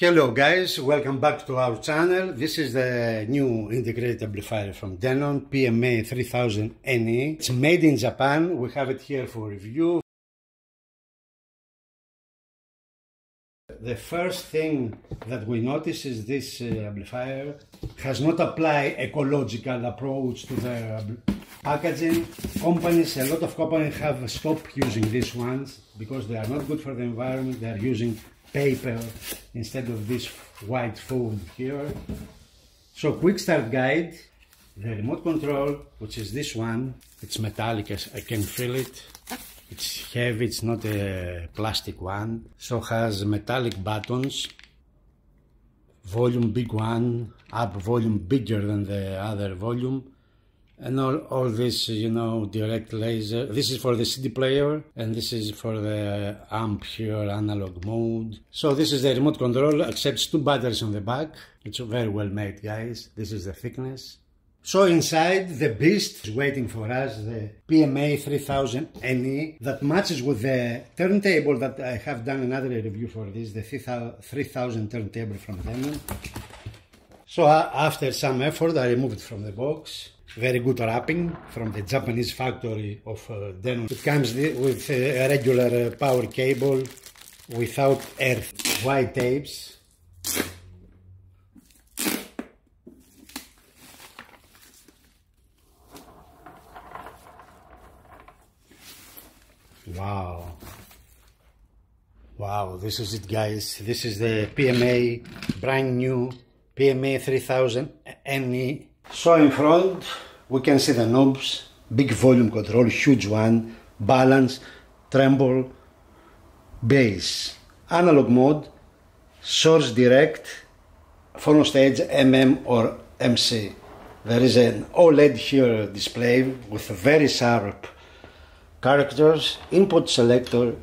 Hello guys, welcome back to our channel. This is the new integrated amplifier from Denon, PMA 3000NE. It's made in Japan, we have it here for review. The first thing that we notice is this uh, amplifier has not applied ecological approach to the packaging. Companies, a lot of companies have stopped using these ones because they are not good for the environment. They are using paper instead of this white foam here. So quick start guide, the remote control, which is this one, it's metallic, I can feel it. It's heavy, it's not a plastic one. So has metallic buttons, volume big one, up volume bigger than the other volume. And all, all this you know direct laser. This is for the cd player and this is for the amp here analog mode. So this is the remote control accepts two batteries on the back. It's very well made guys. This is the thickness so inside the beast is waiting for us the PMA 3000 NE that matches with the turntable that I have done another review for this the 3000 turntable from Denon so uh, after some effort I removed it from the box very good wrapping from the Japanese factory of uh, Denon. It comes with a regular uh, power cable without earth, white tapes. Wow. Wow, this is it guys. This is the PMA brand new PMA 3000 NE so in front we can see the knobs, big volume control, huge one, balance, tremble, bass, analog mode, source direct, phono stage MM or MC. There is an OLED here display with a very sharp characters, input selector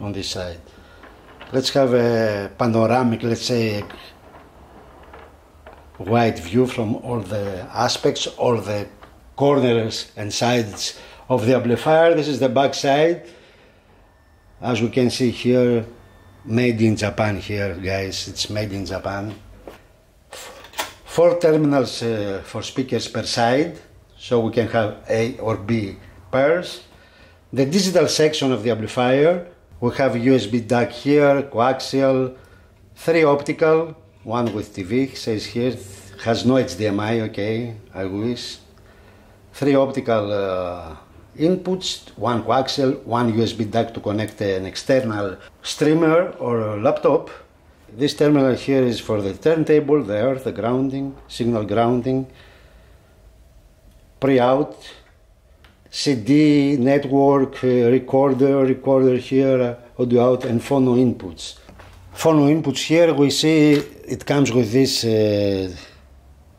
on this side. Let's have a panoramic, let's say wide view from all the aspects, all the corners and sides of the amplifier. This is the back side. As we can see here, made in Japan here, guys. It's made in Japan. Four terminals uh, for speakers per side, so we can have A or B pairs. The digital section of the amplifier, we have USB DAC here, coaxial, three optical, one with TV, says here, has no HDMI, okay, I wish. Three optical uh, inputs, one coaxial, one USB DAC to connect an external streamer or laptop. This terminal here is for the turntable, the earth, the grounding, signal grounding, pre-out, CD, network, uh, recorder, recorder here, uh, audio out and phono inputs. Phono inputs here we see it comes with these uh,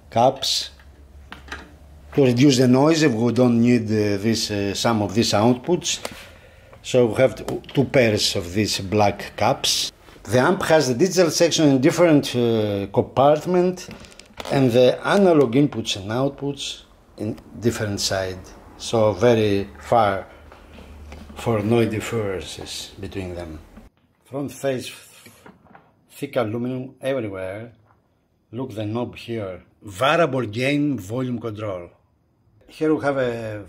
caps to reduce the noise if we don't need uh, this uh, some of these outputs. So we have two pairs of these black caps. The amp has the digital section in different uh, compartment and the analog inputs and outputs in different side. So very far for no differences between them. Front face thick aluminum everywhere. Look the knob here. Variable gain volume control. Here we have a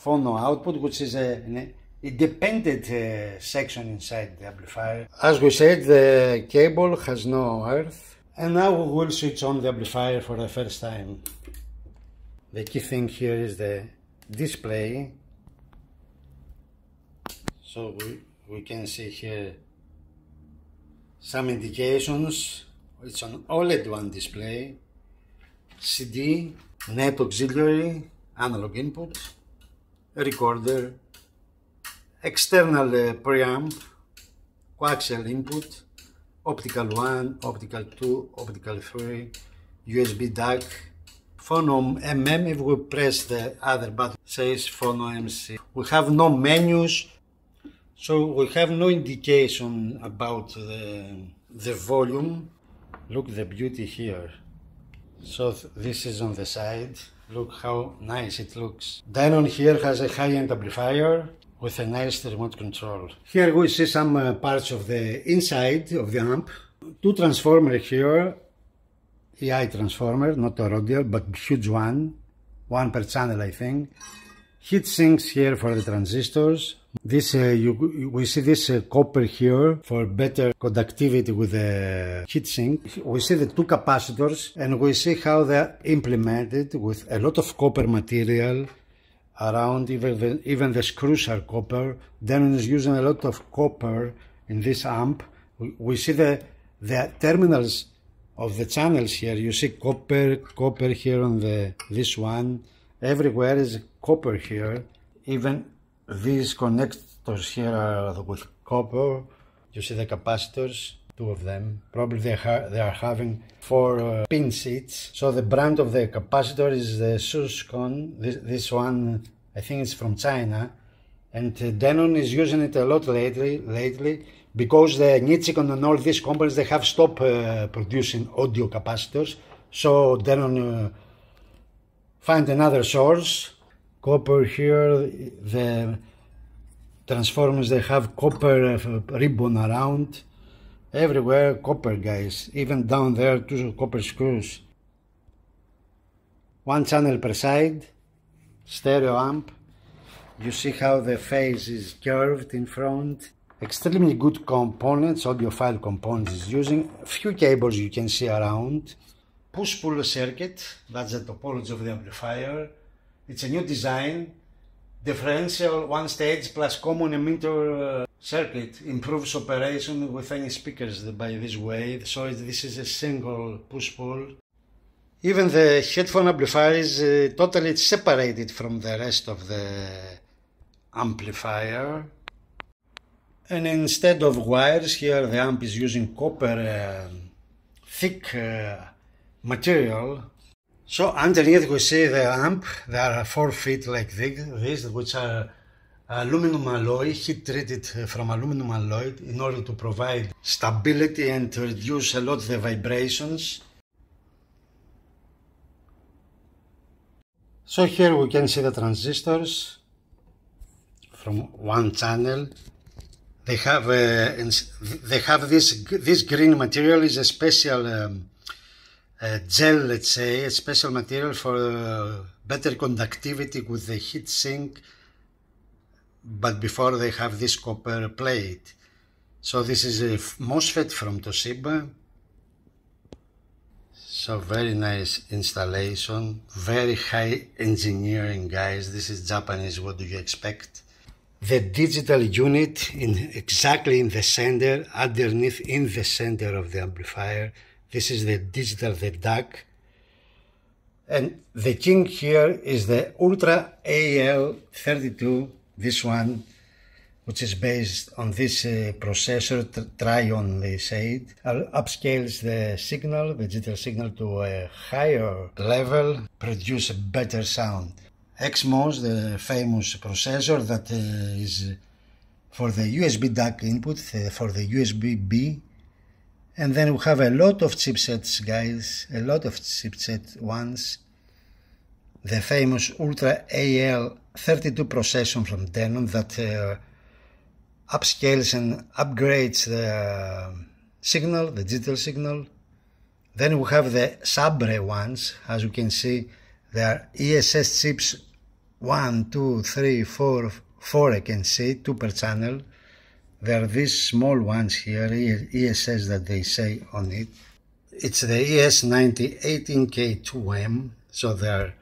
phono output which is a, an independent uh, section inside the amplifier. As we said the cable has no earth. And now we will switch on the amplifier for the first time. The key thing here is the display. So we, we can see here some indications. It's an OLED one display. CD, net auxiliary, analog input, recorder, external uh, preamp, coaxial input, optical 1, optical 2, optical 3, USB DAC, phono MM if we press the other button says phono MC. We have no menus so we have no indication about the, the volume. Look the beauty here. So th this is on the side. Look how nice it looks. Denon here has a high-end amplifier with a nice remote control. Here we see some uh, parts of the inside of the amp. two transformer here, EI transformer, not a radial, but huge one, one per channel I think. Heat sinks here for the transistors. This uh, you, we see this uh, copper here for better conductivity with the heat sink. We see the two capacitors and we see how they're implemented with a lot of copper material around even the, even the screws are copper. Denon is using a lot of copper in this amp. We, we see the, the terminals of the channels here. You see copper, copper here on the this one. Everywhere is copper here. Even these connectors here are with copper. You see the capacitors, two of them. Probably they, ha they are having four uh, pin seats. So the brand of the capacitor is the Suscon. This, this one, I think it's from China. And uh, Denon is using it a lot lately, lately because the Nichicon and all these companies, they have stopped uh, producing audio capacitors. So Denon uh, find another source copper here the transformers they have copper uh, ribbon around. Everywhere copper guys. Even down there two copper screws. One channel per side stereo amp. You see how the face is curved in front extremely good components audiophile components is using few cables you can see around push pull circuit that's the topology of the amplifier it's a new design, differential one stage plus common emitter uh, circuit improves operation with any speakers by this way. So this is a single push-pull. Even the headphone amplifier is uh, totally separated from the rest of the amplifier. And instead of wires, here the amp is using copper uh, thick uh, material so underneath we see the amp, there are four feet like this, which are aluminum alloy, heat treated from aluminum alloy in order to provide stability and to reduce a lot the vibrations. So here we can see the transistors from one channel. They have uh, they have this this green material is a special um, gel, let's say, a special material for uh, better conductivity with the heat sink, but before they have this copper plate. So this is a MOSFET from Toshiba. So very nice installation, very high engineering guys. This is Japanese, what do you expect? The digital unit in exactly in the center, underneath in the center of the amplifier this is the digital, the DAC. And the king here is the Ultra AL32, this one, which is based on this uh, processor, Trion they say it, upscales the signal, the digital signal to a higher level, produce a better sound. XMOS, the famous processor that uh, is for the USB DAC input, uh, for the USB-B and then we have a lot of chipsets, guys, a lot of chipset ones. The famous Ultra AL32 processor from Denon that uh, upscales and upgrades the signal, the digital signal. Then we have the Sabre ones, as you can see, they are ESS chips 1, 2, 3, 4, 4 I can say, 2 per channel. There are these small ones here, ESS that they say on it. It's the ES90 18K2M, so there are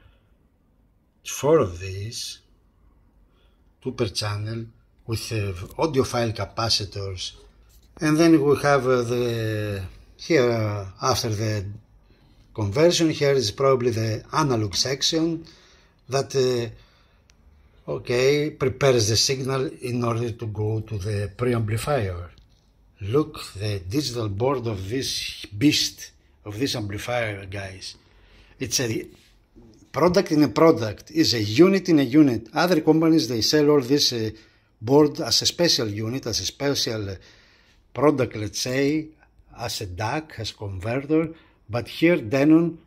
four of these, two per channel, with uh, audiophile capacitors. And then we have uh, the, here uh, after the conversion, here is probably the analog section that uh, okay, prepares the signal in order to go to the preamplifier. Look, the digital board of this beast, of this amplifier, guys. It's a product in a product, is a unit in a unit. Other companies, they sell all this uh, board as a special unit, as a special uh, product, let's say, as a DAC, as converter. But here, Denon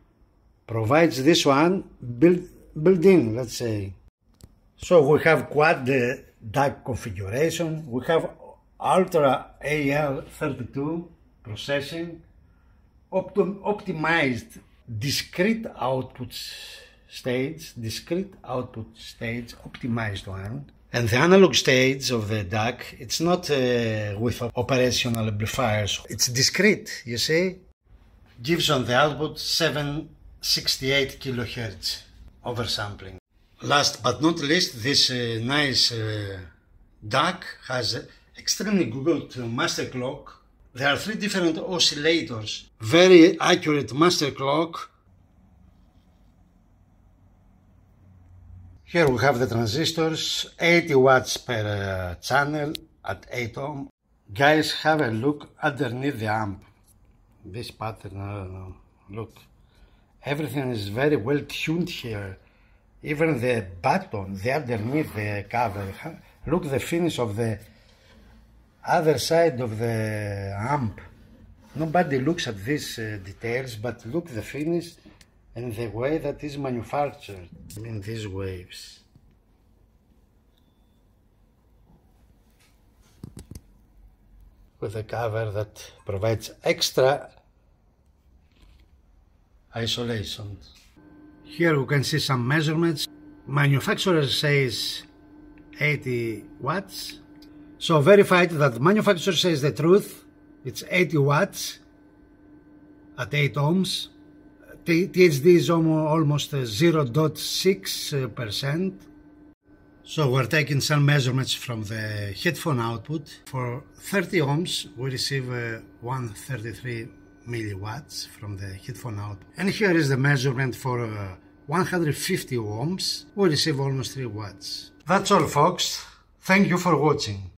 provides this one built, built in, let's say. So we have quad DAC configuration, we have Ultra AL32 processing, optim optimized discrete output stage, discrete output stage, optimized one. And the analog stage of the DAC, it's not uh, with operational amplifiers, it's discrete, you see? Gives on the output 768 kilohertz oversampling. Last but not least, this uh, nice uh, DAC has extremely good master clock. There are three different oscillators, very accurate master clock. Here we have the transistors, 80 watts per uh, channel at 8 ohm. Guys, have a look underneath the amp. This pattern, I don't know, look. Everything is very well tuned here. Even the button, the underneath the cover. Look the finish of the other side of the amp. Nobody looks at these uh, details, but look the finish and the way that is manufactured in these waves. With a cover that provides extra isolation. Here we can see some measurements. Manufacturer says 80 watts. So verified that manufacturer says the truth. It's 80 watts at 8 ohms. THD is almost 0.6%. So we're taking some measurements from the headphone output. For 30 ohms, we receive uh, 133 milliwatts from the headphone output. And here is the measurement for uh, 150 ohms. We receive almost 3 watts. That's all folks. Thank you for watching.